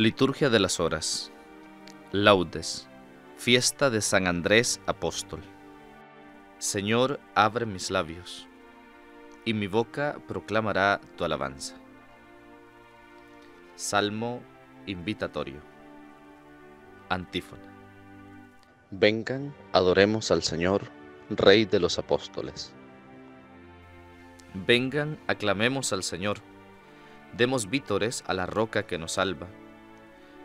Liturgia de las Horas. Laudes. Fiesta de San Andrés Apóstol. Señor, abre mis labios, y mi boca proclamará tu alabanza. Salmo invitatorio. Antífona. Vengan, adoremos al Señor, Rey de los Apóstoles. Vengan, aclamemos al Señor, demos vítores a la roca que nos salva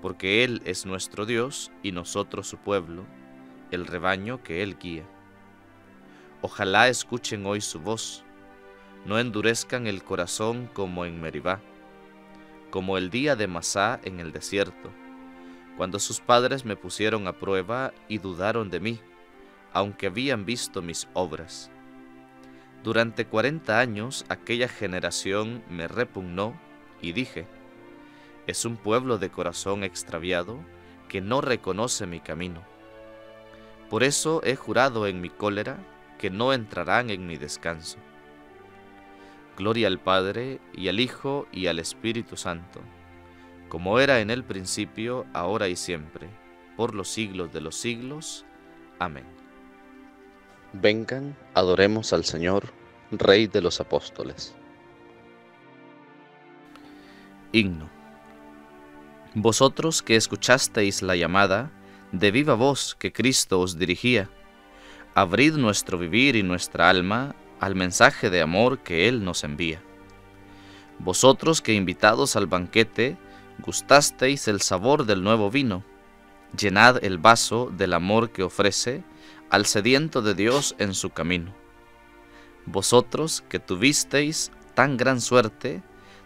porque Él es nuestro Dios y nosotros su pueblo, el rebaño que Él guía. Ojalá escuchen hoy su voz, no endurezcan el corazón como en Meribá, como el día de Masá en el desierto, cuando sus padres me pusieron a prueba y dudaron de mí, aunque habían visto mis obras. Durante cuarenta años aquella generación me repugnó y dije, es un pueblo de corazón extraviado que no reconoce mi camino. Por eso he jurado en mi cólera que no entrarán en mi descanso. Gloria al Padre y al Hijo y al Espíritu Santo, como era en el principio, ahora y siempre, por los siglos de los siglos. Amén. Vengan, adoremos al Señor, Rey de los Apóstoles. Himno. Vosotros que escuchasteis la llamada de viva voz que Cristo os dirigía, abrid nuestro vivir y nuestra alma al mensaje de amor que Él nos envía. Vosotros que invitados al banquete gustasteis el sabor del nuevo vino, llenad el vaso del amor que ofrece al sediento de Dios en su camino. Vosotros que tuvisteis tan gran suerte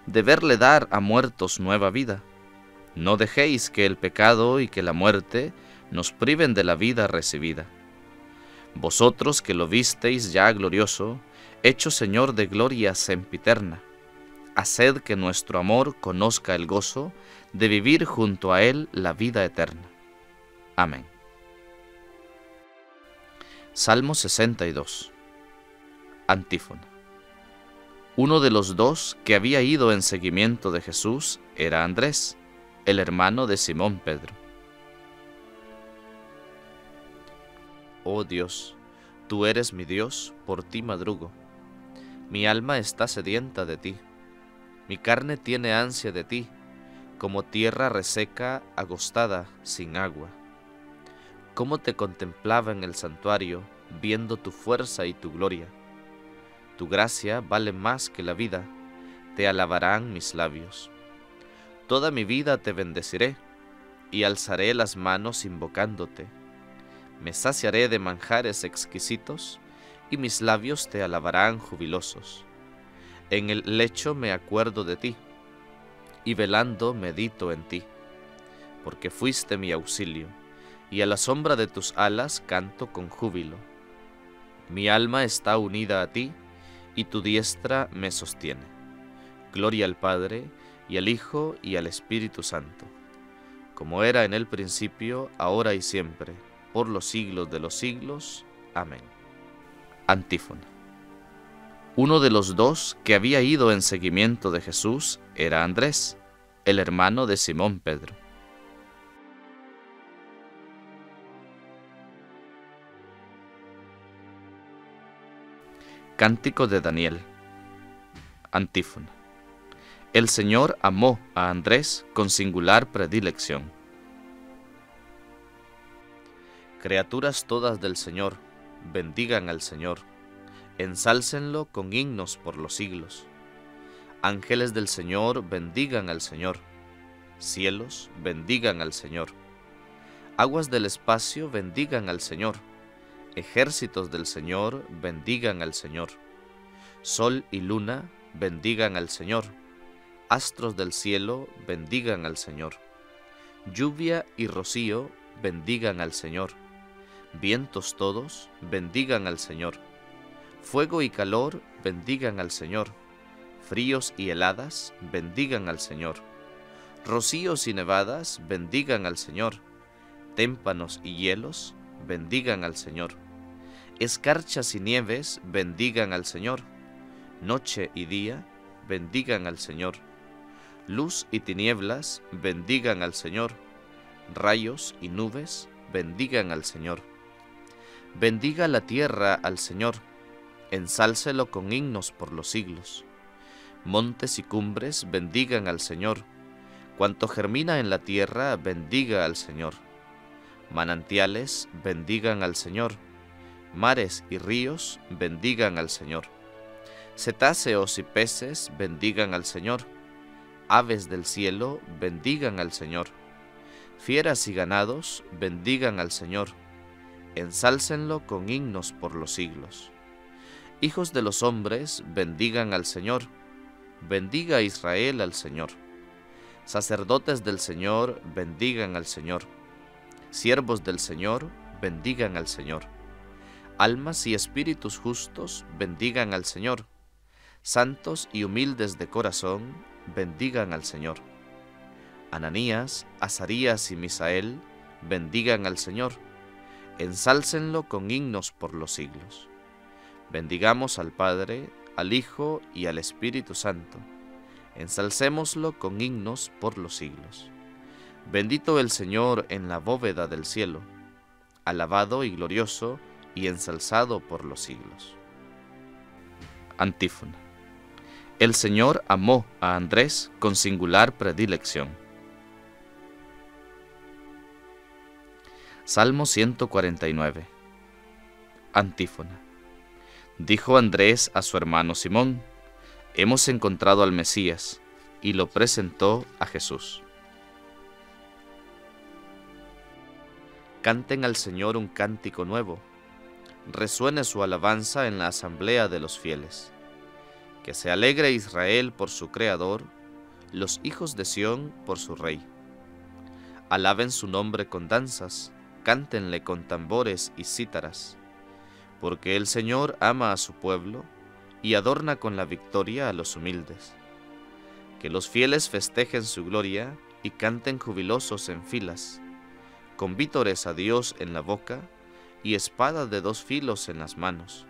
de verle dar a muertos nueva vida, no dejéis que el pecado y que la muerte nos priven de la vida recibida. Vosotros que lo visteis ya glorioso, hecho Señor de gloria sempiterna, haced que nuestro amor conozca el gozo de vivir junto a Él la vida eterna. Amén. Salmo 62 Antífona Uno de los dos que había ido en seguimiento de Jesús era Andrés el hermano de Simón Pedro. Oh Dios, tú eres mi Dios, por ti madrugo. Mi alma está sedienta de ti, mi carne tiene ansia de ti, como tierra reseca, agostada, sin agua. Cómo te contemplaba en el santuario, viendo tu fuerza y tu gloria. Tu gracia vale más que la vida, te alabarán mis labios. Toda mi vida te bendeciré y alzaré las manos invocándote. Me saciaré de manjares exquisitos y mis labios te alabarán jubilosos. En el lecho me acuerdo de ti y velando medito en ti, porque fuiste mi auxilio y a la sombra de tus alas canto con júbilo. Mi alma está unida a ti y tu diestra me sostiene. Gloria al Padre, y al Hijo y al Espíritu Santo, como era en el principio, ahora y siempre, por los siglos de los siglos. Amén. Antífona. Uno de los dos que había ido en seguimiento de Jesús era Andrés, el hermano de Simón Pedro. Cántico de Daniel. Antífona. El Señor amó a Andrés con singular predilección. Criaturas todas del Señor, bendigan al Señor, ensálcenlo con himnos por los siglos. Ángeles del Señor, bendigan al Señor. Cielos, bendigan al Señor. Aguas del espacio, bendigan al Señor. Ejércitos del Señor, bendigan al Señor. Sol y luna, bendigan al Señor Astros del cielo, bendigan al Señor. Lluvia y rocío, bendigan al Señor. Vientos todos, bendigan al Señor. Fuego y calor, bendigan al Señor. Fríos y heladas, bendigan al Señor. Rocíos y nevadas, bendigan al Señor. Témpanos y hielos, bendigan al Señor. Escarchas y nieves, bendigan al Señor. Noche y día, bendigan al Señor. Luz y tinieblas, bendigan al Señor. Rayos y nubes, bendigan al Señor. Bendiga la tierra al Señor, ensálcelo con himnos por los siglos. Montes y cumbres, bendigan al Señor. Cuanto germina en la tierra, bendiga al Señor. Manantiales, bendigan al Señor. Mares y ríos, bendigan al Señor. Cetáceos y peces, bendigan al Señor. Aves del cielo, bendigan al Señor. Fieras y ganados, bendigan al Señor ensálcenlo con himnos por los siglos. Hijos de los hombres, bendigan al Señor, bendiga Israel al Señor. Sacerdotes del Señor, bendigan al Señor. Siervos del Señor, bendigan al Señor. Almas y espíritus justos, bendigan al Señor. Santos y humildes de corazón, bendigan al Señor. Ananías, Azarías y Misael, bendigan al Señor ensálcenlo con himnos por los siglos. Bendigamos al Padre, al Hijo y al Espíritu Santo. Ensalcémoslo con himnos por los siglos. Bendito el Señor en la bóveda del cielo, alabado y glorioso y ensalzado por los siglos. Antífona. El Señor amó a Andrés con singular predilección Salmo 149. Antífona. Dijo Andrés a su hermano Simón, Hemos encontrado al Mesías, y lo presentó a Jesús. Canten al Señor un cántico nuevo, resuene su alabanza en la asamblea de los fieles. Que se alegre Israel por su Creador, los hijos de Sión por su Rey. Alaben su nombre con danzas, cántenle con tambores y cítaras, porque el Señor ama a su pueblo y adorna con la victoria a los humildes. Que los fieles festejen su gloria y canten jubilosos en filas, con vítores a Dios en la boca y espada de dos filos en las manos,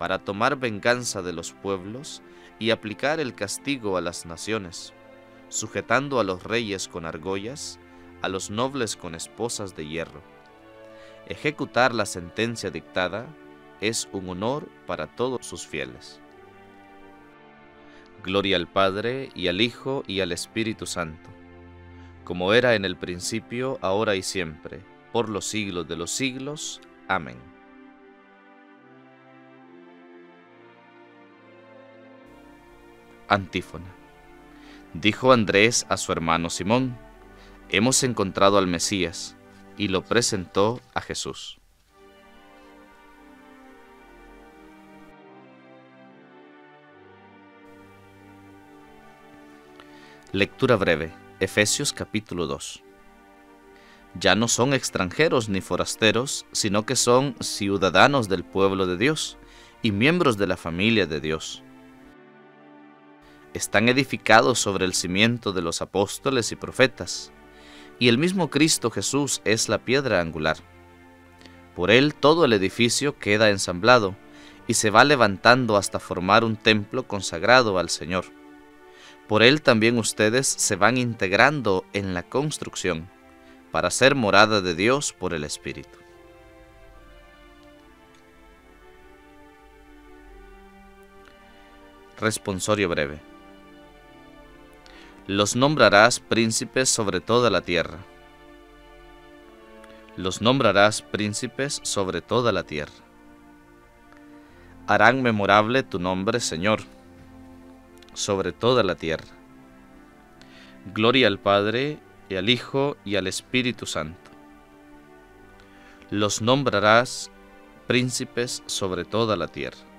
para tomar venganza de los pueblos y aplicar el castigo a las naciones, sujetando a los reyes con argollas a los nobles con esposas de hierro. Ejecutar la sentencia dictada es un honor para todos sus fieles. Gloria al Padre y al Hijo y al Espíritu Santo, como era en el principio, ahora y siempre, por los siglos de los siglos. Amén. Antífona. Dijo Andrés a su hermano Simón, hemos encontrado al Mesías, y lo presentó a Jesús. Lectura breve, Efesios capítulo 2. Ya no son extranjeros ni forasteros, sino que son ciudadanos del pueblo de Dios y miembros de la familia de Dios. Están edificados sobre el cimiento de los apóstoles y profetas y el mismo Cristo Jesús es la piedra angular. Por él todo el edificio queda ensamblado y se va levantando hasta formar un templo consagrado al Señor. Por él también ustedes se van integrando en la construcción para ser morada de Dios por el Espíritu. Responsorio breve los nombrarás príncipes sobre toda la tierra. Los nombrarás príncipes sobre toda la tierra. Harán memorable tu nombre, Señor, sobre toda la tierra. Gloria al Padre, y al Hijo, y al Espíritu Santo. Los nombrarás príncipes sobre toda la tierra.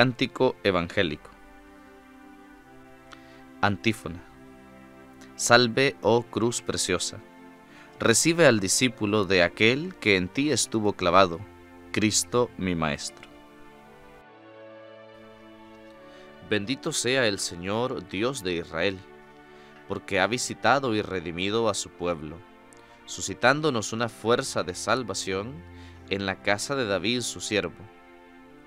Cántico Evangélico. Antífona. Salve, oh cruz preciosa. Recibe al discípulo de aquel que en ti estuvo clavado, Cristo mi Maestro. Bendito sea el Señor Dios de Israel, porque ha visitado y redimido a su pueblo, suscitándonos una fuerza de salvación en la casa de David su siervo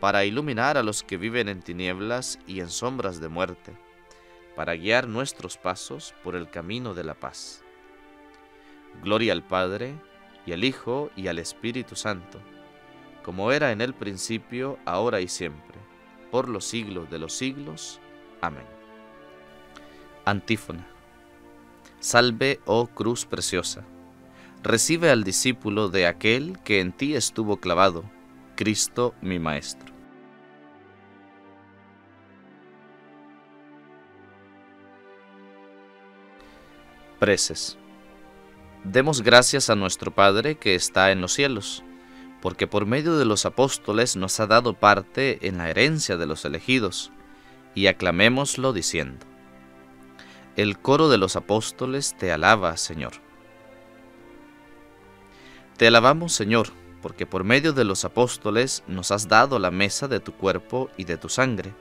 para iluminar a los que viven en tinieblas y en sombras de muerte, para guiar nuestros pasos por el camino de la paz. Gloria al Padre, y al Hijo, y al Espíritu Santo, como era en el principio, ahora y siempre, por los siglos de los siglos. Amén. Antífona. Salve, oh cruz preciosa. Recibe al discípulo de aquel que en ti estuvo clavado Cristo mi Maestro. Preces. Demos gracias a nuestro Padre que está en los cielos, porque por medio de los apóstoles nos ha dado parte en la herencia de los elegidos, y aclamémoslo diciendo. El coro de los apóstoles te alaba, Señor. Te alabamos, Señor, porque por medio de los apóstoles nos has dado la mesa de tu cuerpo y de tu sangre.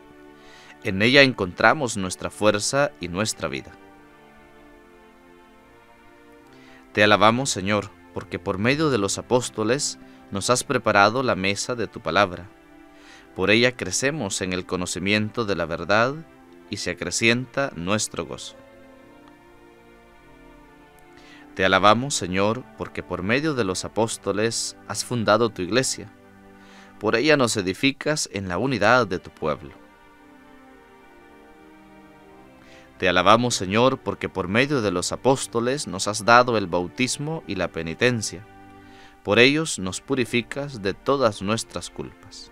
En ella encontramos nuestra fuerza y nuestra vida. Te alabamos, Señor, porque por medio de los apóstoles nos has preparado la mesa de tu palabra. Por ella crecemos en el conocimiento de la verdad y se acrecienta nuestro gozo. Te alabamos, Señor, porque por medio de los apóstoles has fundado tu iglesia. Por ella nos edificas en la unidad de tu pueblo. Te alabamos, Señor, porque por medio de los apóstoles nos has dado el bautismo y la penitencia. Por ellos nos purificas de todas nuestras culpas.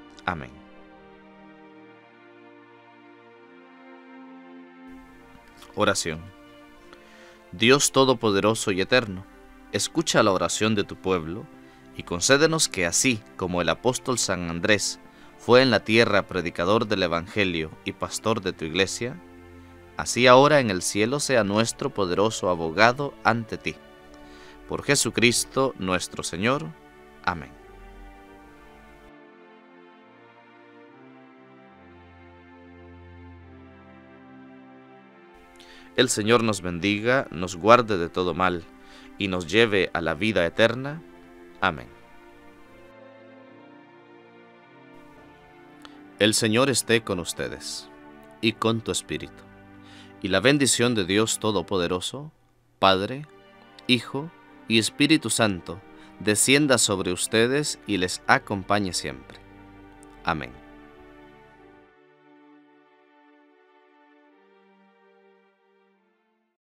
Amén. Oración. Dios Todopoderoso y Eterno, escucha la oración de tu pueblo y concédenos que así como el apóstol San Andrés fue en la tierra predicador del Evangelio y pastor de tu iglesia, así ahora en el cielo sea nuestro poderoso abogado ante ti. Por Jesucristo nuestro Señor. Amén. El Señor nos bendiga, nos guarde de todo mal y nos lleve a la vida eterna. Amén. El Señor esté con ustedes y con tu espíritu. Y la bendición de Dios Todopoderoso, Padre, Hijo y Espíritu Santo, descienda sobre ustedes y les acompañe siempre. Amén.